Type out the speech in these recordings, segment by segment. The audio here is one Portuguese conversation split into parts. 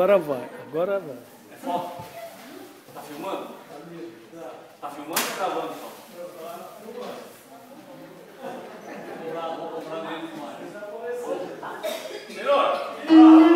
Agora vai, agora vai. É foto? Tá filmando? Tá filmando ou gravando só? Vou comprar nele mais. Melhor!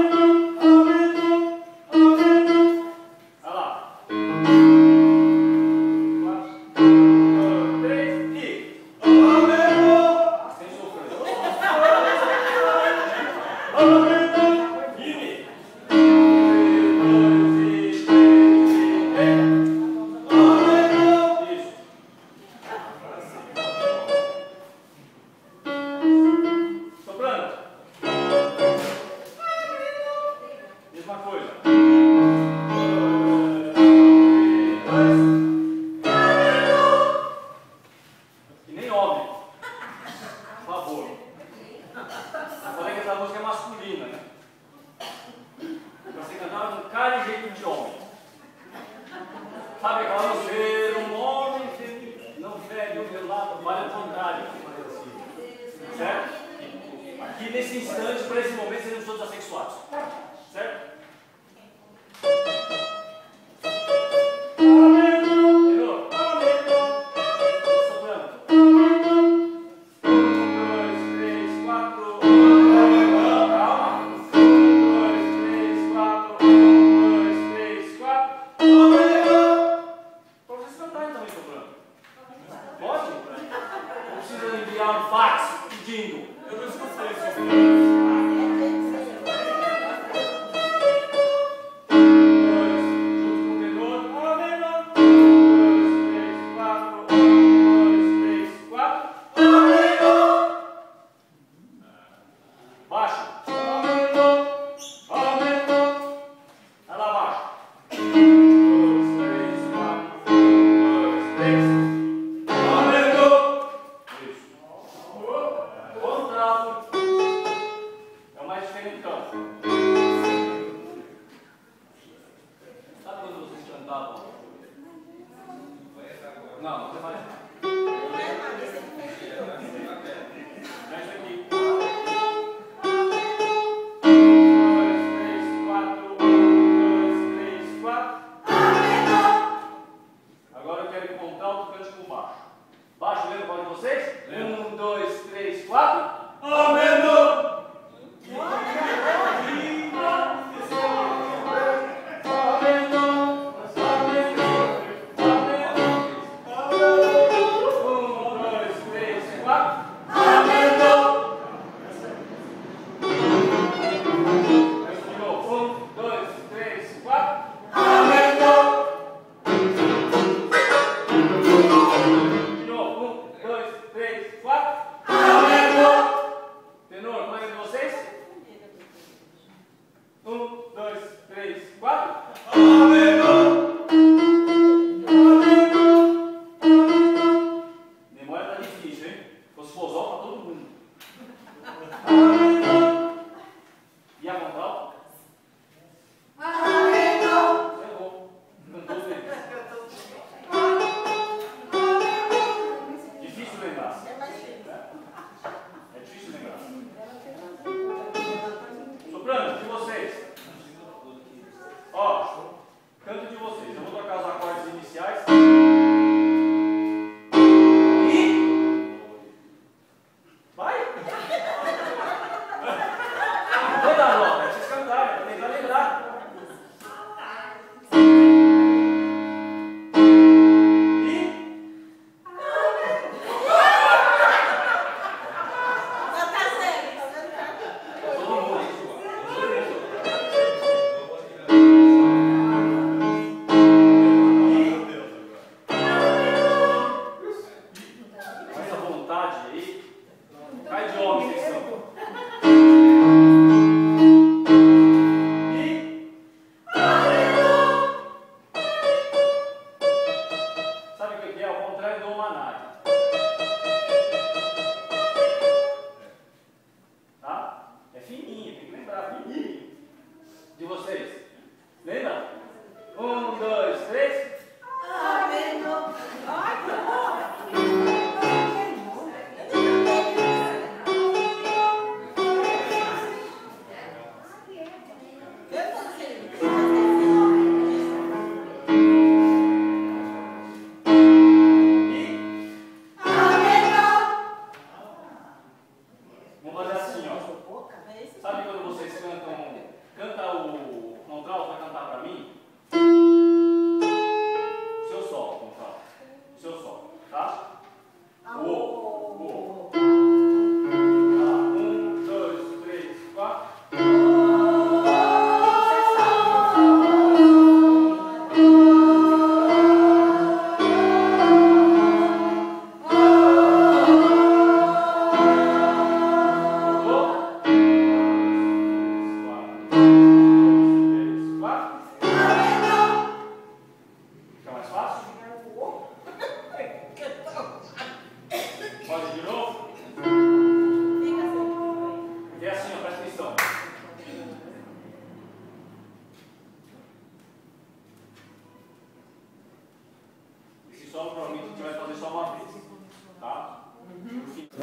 Vocês?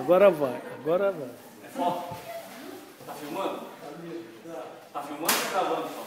Agora vai, agora vai. É foto? Tá filmando? Tá filmando ou tá gravando?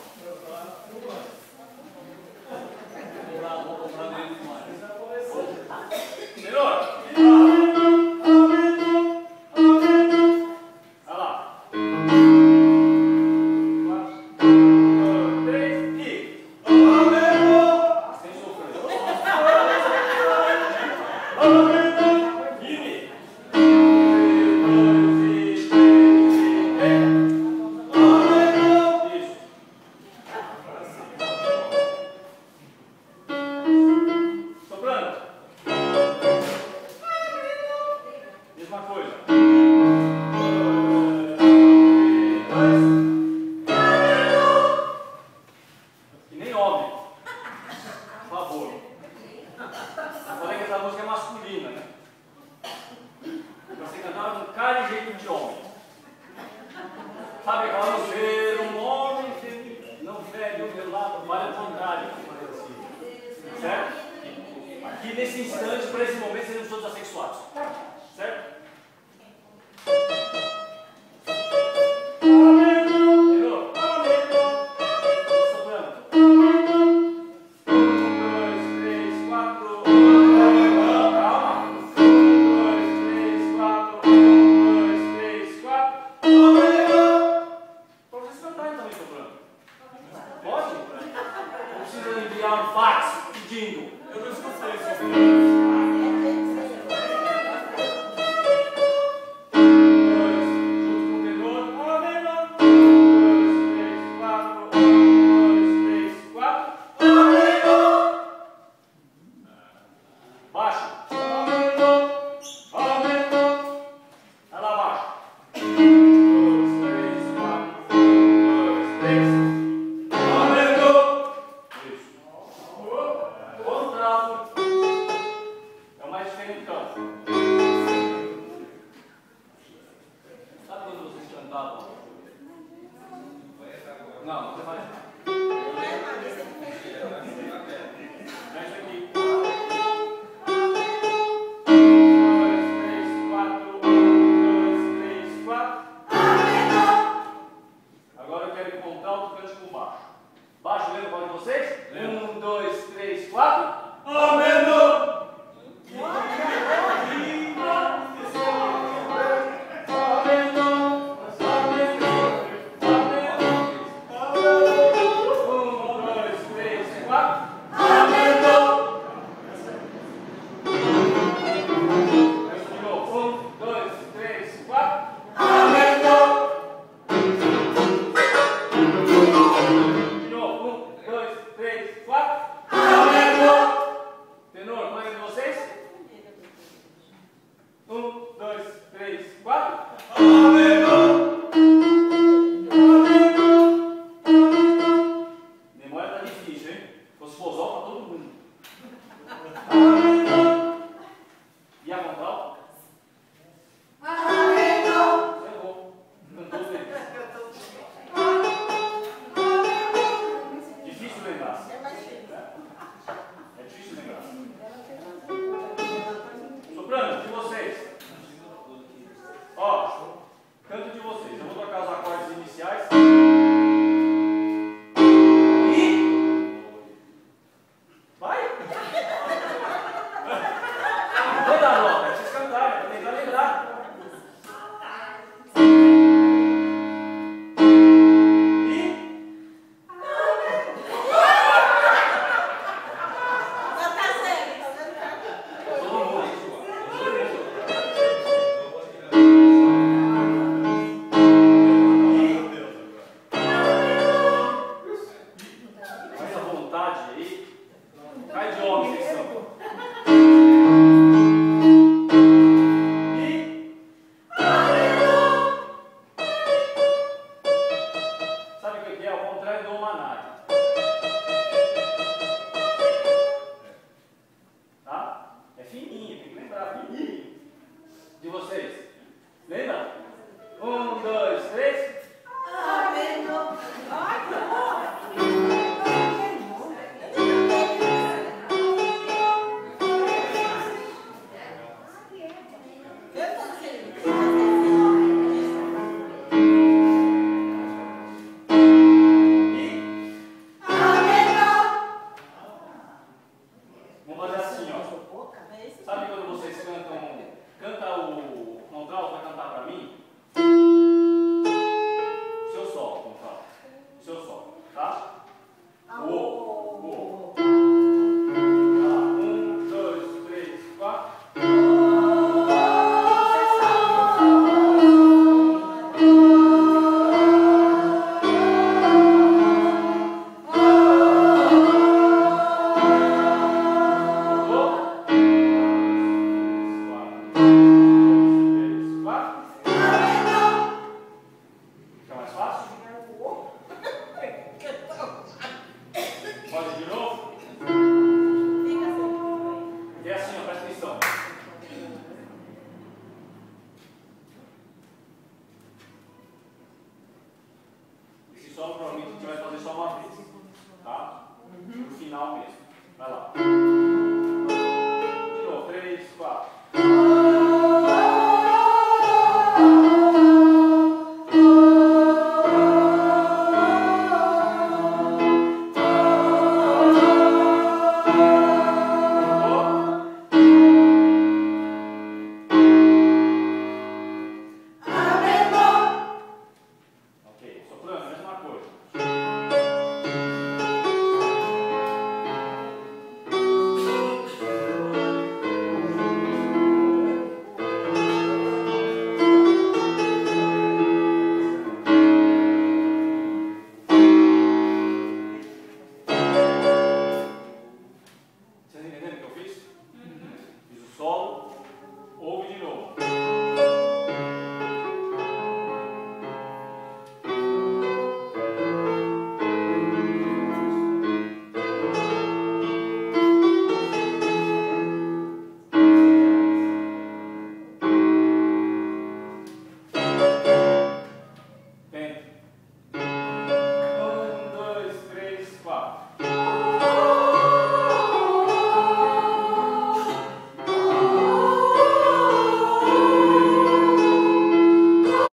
Certo? Aqui nesse instante, para esse momento, seremos todos assexuados. Kingdom.